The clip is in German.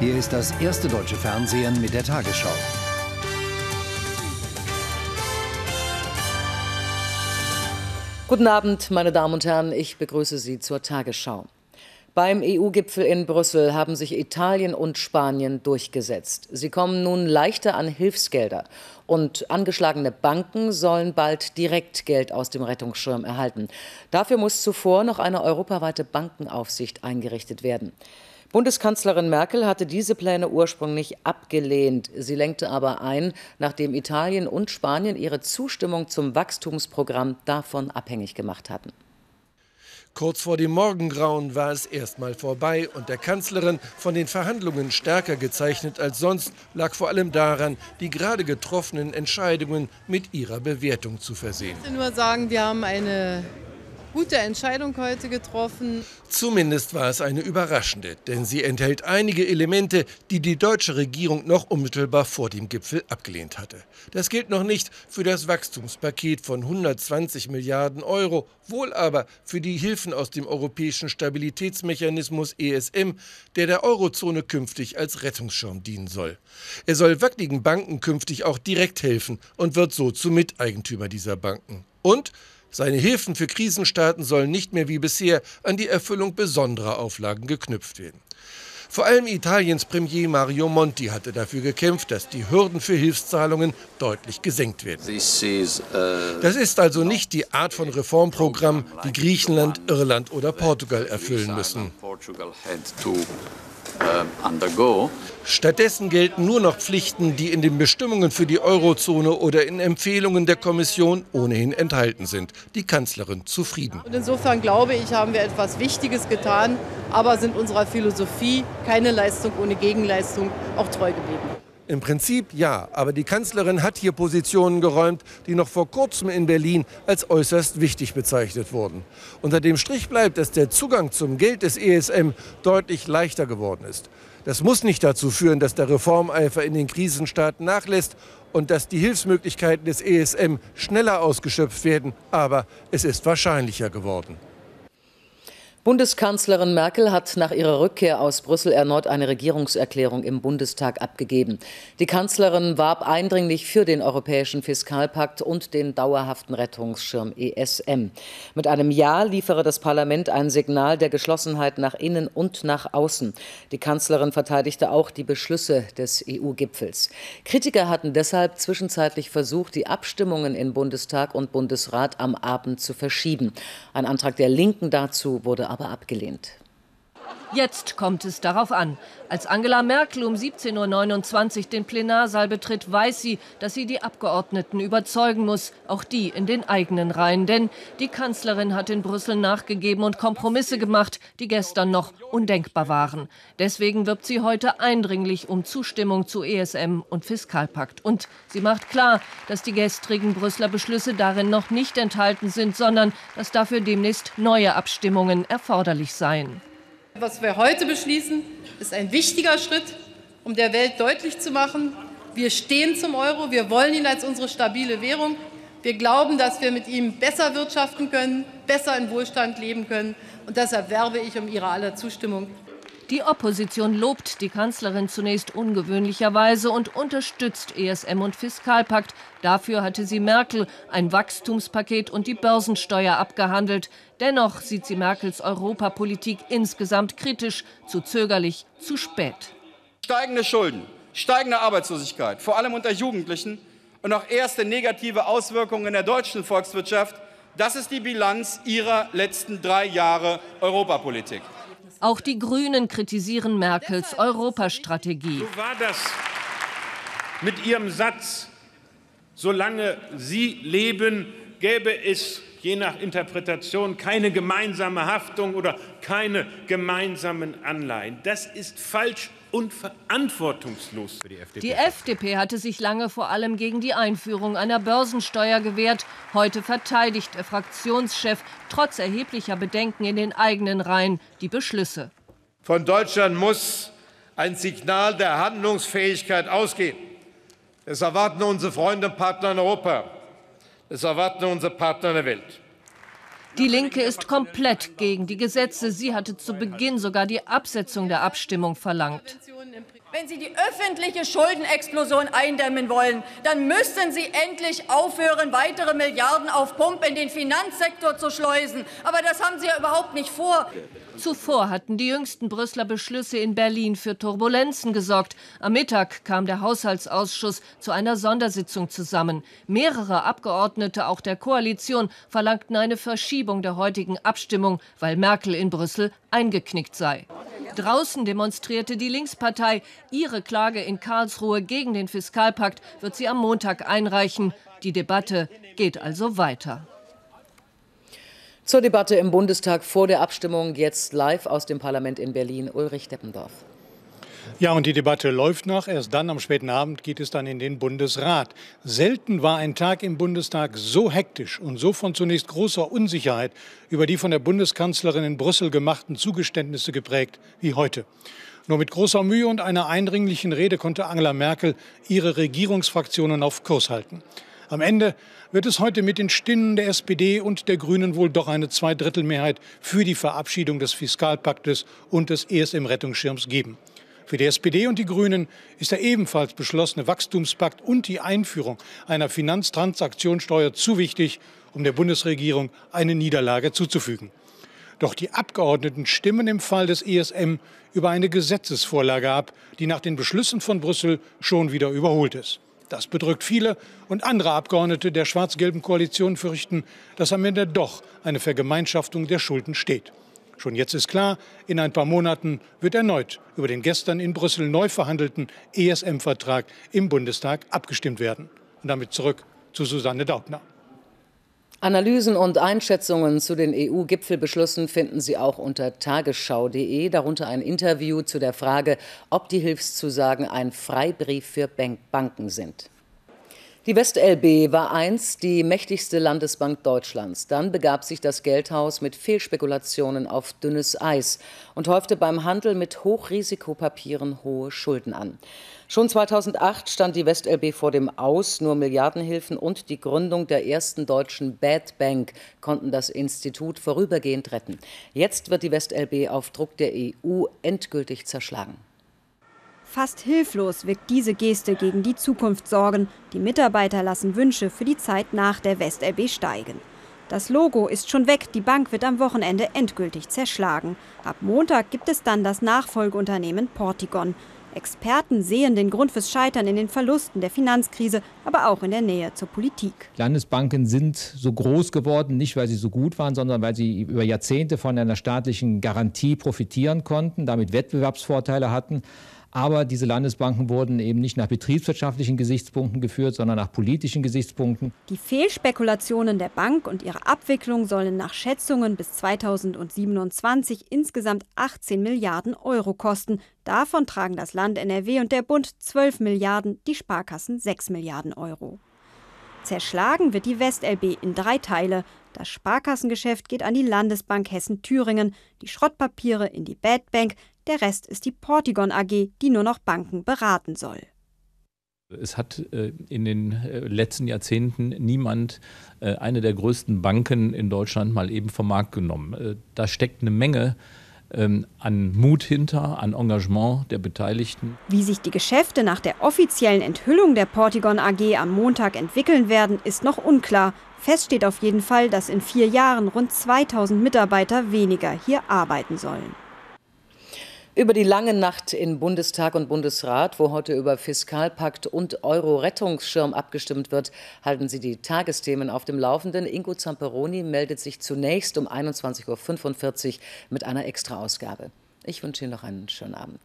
Hier ist das erste deutsche Fernsehen mit der Tagesschau. Guten Abend, meine Damen und Herren, ich begrüße Sie zur Tagesschau. Beim EU-Gipfel in Brüssel haben sich Italien und Spanien durchgesetzt. Sie kommen nun leichter an Hilfsgelder. Und angeschlagene Banken sollen bald direkt Geld aus dem Rettungsschirm erhalten. Dafür muss zuvor noch eine europaweite Bankenaufsicht eingerichtet werden. Bundeskanzlerin Merkel hatte diese Pläne ursprünglich abgelehnt. Sie lenkte aber ein, nachdem Italien und Spanien ihre Zustimmung zum Wachstumsprogramm davon abhängig gemacht hatten. Kurz vor dem Morgengrauen war es erstmal vorbei und der Kanzlerin von den Verhandlungen stärker gezeichnet als sonst lag vor allem daran, die gerade getroffenen Entscheidungen mit ihrer Bewertung zu versehen. Ich möchte nur sagen, wir haben eine gute Entscheidung heute getroffen. Zumindest war es eine überraschende, denn sie enthält einige Elemente, die die deutsche Regierung noch unmittelbar vor dem Gipfel abgelehnt hatte. Das gilt noch nicht für das Wachstumspaket von 120 Milliarden Euro, wohl aber für die Hilfen aus dem europäischen Stabilitätsmechanismus ESM, der der Eurozone künftig als Rettungsschirm dienen soll. Er soll wackeligen Banken künftig auch direkt helfen und wird so zu Miteigentümer dieser Banken. Und seine Hilfen für Krisenstaaten sollen nicht mehr wie bisher an die Erfüllung besonderer Auflagen geknüpft werden. Vor allem Italiens Premier Mario Monti hatte dafür gekämpft, dass die Hürden für Hilfszahlungen deutlich gesenkt werden. Uh, das ist also nicht die Art von Reformprogramm, die Griechenland, Irland oder Portugal erfüllen müssen. Stattdessen gelten nur noch Pflichten, die in den Bestimmungen für die Eurozone oder in Empfehlungen der Kommission ohnehin enthalten sind. Die Kanzlerin zufrieden. Und insofern glaube ich, haben wir etwas Wichtiges getan, aber sind unserer Philosophie keine Leistung ohne Gegenleistung auch treu geblieben. Im Prinzip ja, aber die Kanzlerin hat hier Positionen geräumt, die noch vor kurzem in Berlin als äußerst wichtig bezeichnet wurden. Unter dem Strich bleibt, dass der Zugang zum Geld des ESM deutlich leichter geworden ist. Das muss nicht dazu führen, dass der Reformeifer in den Krisenstaaten nachlässt und dass die Hilfsmöglichkeiten des ESM schneller ausgeschöpft werden, aber es ist wahrscheinlicher geworden. Bundeskanzlerin Merkel hat nach ihrer Rückkehr aus Brüssel erneut eine Regierungserklärung im Bundestag abgegeben. Die Kanzlerin warb eindringlich für den Europäischen Fiskalpakt und den dauerhaften Rettungsschirm ESM. Mit einem Ja liefere das Parlament ein Signal der Geschlossenheit nach innen und nach außen. Die Kanzlerin verteidigte auch die Beschlüsse des EU-Gipfels. Kritiker hatten deshalb zwischenzeitlich versucht, die Abstimmungen in Bundestag und Bundesrat am Abend zu verschieben. Ein Antrag der Linken dazu wurde aber aber abgelehnt. Jetzt kommt es darauf an. Als Angela Merkel um 17.29 Uhr den Plenarsaal betritt, weiß sie, dass sie die Abgeordneten überzeugen muss, auch die in den eigenen Reihen. Denn die Kanzlerin hat in Brüssel nachgegeben und Kompromisse gemacht, die gestern noch undenkbar waren. Deswegen wirbt sie heute eindringlich um Zustimmung zu ESM und Fiskalpakt. Und sie macht klar, dass die gestrigen Brüsseler Beschlüsse darin noch nicht enthalten sind, sondern dass dafür demnächst neue Abstimmungen erforderlich seien. Was wir heute beschließen, ist ein wichtiger Schritt, um der Welt deutlich zu machen, wir stehen zum Euro, wir wollen ihn als unsere stabile Währung. Wir glauben, dass wir mit ihm besser wirtschaften können, besser in Wohlstand leben können. Und deshalb werbe ich um Ihre aller Zustimmung. Die Opposition lobt die Kanzlerin zunächst ungewöhnlicherweise und unterstützt ESM und Fiskalpakt. Dafür hatte sie Merkel ein Wachstumspaket und die Börsensteuer abgehandelt. Dennoch sieht sie Merkels Europapolitik insgesamt kritisch, zu zögerlich, zu spät. Steigende Schulden, steigende Arbeitslosigkeit, vor allem unter Jugendlichen und auch erste negative Auswirkungen in der deutschen Volkswirtschaft. Das ist die Bilanz ihrer letzten drei Jahre Europapolitik. Auch die Grünen kritisieren Merkels Europastrategie. So war das mit ihrem Satz, solange Sie leben, gäbe es je nach Interpretation keine gemeinsame Haftung oder keine gemeinsamen Anleihen. Das ist falsch und verantwortungslos für die FDP. Die FDP hatte sich lange vor allem gegen die Einführung einer Börsensteuer gewehrt. Heute verteidigt der Fraktionschef trotz erheblicher Bedenken in den eigenen Reihen die Beschlüsse. Von Deutschland muss ein Signal der Handlungsfähigkeit ausgehen. Das erwarten unsere Freunde und Partner in Europa. Das erwarten unsere Partner in der Welt. Die Linke ist komplett gegen die Gesetze. Sie hatte zu Beginn sogar die Absetzung der Abstimmung verlangt. Wenn Sie die öffentliche Schuldenexplosion eindämmen wollen, dann müssen Sie endlich aufhören, weitere Milliarden auf Pump in den Finanzsektor zu schleusen. Aber das haben Sie ja überhaupt nicht vor. Zuvor hatten die jüngsten Brüsseler Beschlüsse in Berlin für Turbulenzen gesorgt. Am Mittag kam der Haushaltsausschuss zu einer Sondersitzung zusammen. Mehrere Abgeordnete, auch der Koalition, verlangten eine Verschiebung der heutigen Abstimmung, weil Merkel in Brüssel eingeknickt sei. Draußen demonstrierte die Linkspartei. Ihre Klage in Karlsruhe gegen den Fiskalpakt wird sie am Montag einreichen. Die Debatte geht also weiter. Zur Debatte im Bundestag vor der Abstimmung jetzt live aus dem Parlament in Berlin Ulrich Deppendorf. Ja, und die Debatte läuft noch. Erst dann am späten Abend geht es dann in den Bundesrat. Selten war ein Tag im Bundestag so hektisch und so von zunächst großer Unsicherheit über die von der Bundeskanzlerin in Brüssel gemachten Zugeständnisse geprägt wie heute. Nur mit großer Mühe und einer eindringlichen Rede konnte Angela Merkel ihre Regierungsfraktionen auf Kurs halten. Am Ende wird es heute mit den Stimmen der SPD und der Grünen wohl doch eine Zweidrittelmehrheit für die Verabschiedung des Fiskalpaktes und des ESM-Rettungsschirms geben. Für die SPD und die Grünen ist der ebenfalls beschlossene Wachstumspakt und die Einführung einer Finanztransaktionssteuer zu wichtig, um der Bundesregierung eine Niederlage zuzufügen. Doch die Abgeordneten stimmen im Fall des ESM über eine Gesetzesvorlage ab, die nach den Beschlüssen von Brüssel schon wieder überholt ist. Das bedrückt viele und andere Abgeordnete der schwarz-gelben Koalition fürchten, dass am Ende doch eine Vergemeinschaftung der Schulden steht. Schon jetzt ist klar, in ein paar Monaten wird erneut über den gestern in Brüssel neu verhandelten ESM-Vertrag im Bundestag abgestimmt werden. Und damit zurück zu Susanne Daubner. Analysen und Einschätzungen zu den EU-Gipfelbeschlüssen finden Sie auch unter tagesschau.de, darunter ein Interview zu der Frage, ob die Hilfszusagen ein Freibrief für Banken sind. Die WestLB war einst die mächtigste Landesbank Deutschlands. Dann begab sich das Geldhaus mit Fehlspekulationen auf dünnes Eis und häufte beim Handel mit Hochrisikopapieren hohe Schulden an. Schon 2008 stand die WestLB vor dem Aus. Nur Milliardenhilfen und die Gründung der ersten deutschen Bad Bank konnten das Institut vorübergehend retten. Jetzt wird die WestLB auf Druck der EU endgültig zerschlagen. Fast hilflos wirkt diese Geste gegen die Zukunft sorgen. Die Mitarbeiter lassen Wünsche für die Zeit nach der WestLB steigen. Das Logo ist schon weg, die Bank wird am Wochenende endgültig zerschlagen. Ab Montag gibt es dann das Nachfolgeunternehmen Portigon. Experten sehen den Grund fürs Scheitern in den Verlusten der Finanzkrise, aber auch in der Nähe zur Politik. Landesbanken sind so groß geworden, nicht weil sie so gut waren, sondern weil sie über Jahrzehnte von einer staatlichen Garantie profitieren konnten, damit Wettbewerbsvorteile hatten. Aber diese Landesbanken wurden eben nicht nach betriebswirtschaftlichen Gesichtspunkten geführt, sondern nach politischen Gesichtspunkten. Die Fehlspekulationen der Bank und ihre Abwicklung sollen nach Schätzungen bis 2027 insgesamt 18 Milliarden Euro kosten. Davon tragen das Land NRW und der Bund 12 Milliarden, die Sparkassen 6 Milliarden Euro. Zerschlagen wird die WestLB in drei Teile. Das Sparkassengeschäft geht an die Landesbank Hessen-Thüringen, die Schrottpapiere in die Bad Bank, der Rest ist die Portigon AG, die nur noch Banken beraten soll. Es hat äh, in den äh, letzten Jahrzehnten niemand äh, eine der größten Banken in Deutschland mal eben vom Markt genommen. Da steckt eine Menge ähm, an Mut hinter, an Engagement der Beteiligten. Wie sich die Geschäfte nach der offiziellen Enthüllung der Portigon AG am Montag entwickeln werden, ist noch unklar. Fest steht auf jeden Fall, dass in vier Jahren rund 2000 Mitarbeiter weniger hier arbeiten sollen. Über die lange Nacht in Bundestag und Bundesrat, wo heute über Fiskalpakt und Euro-Rettungsschirm abgestimmt wird, halten Sie die Tagesthemen auf dem Laufenden. Ingo Zamperoni meldet sich zunächst um 21.45 Uhr mit einer Extraausgabe. Ich wünsche Ihnen noch einen schönen Abend.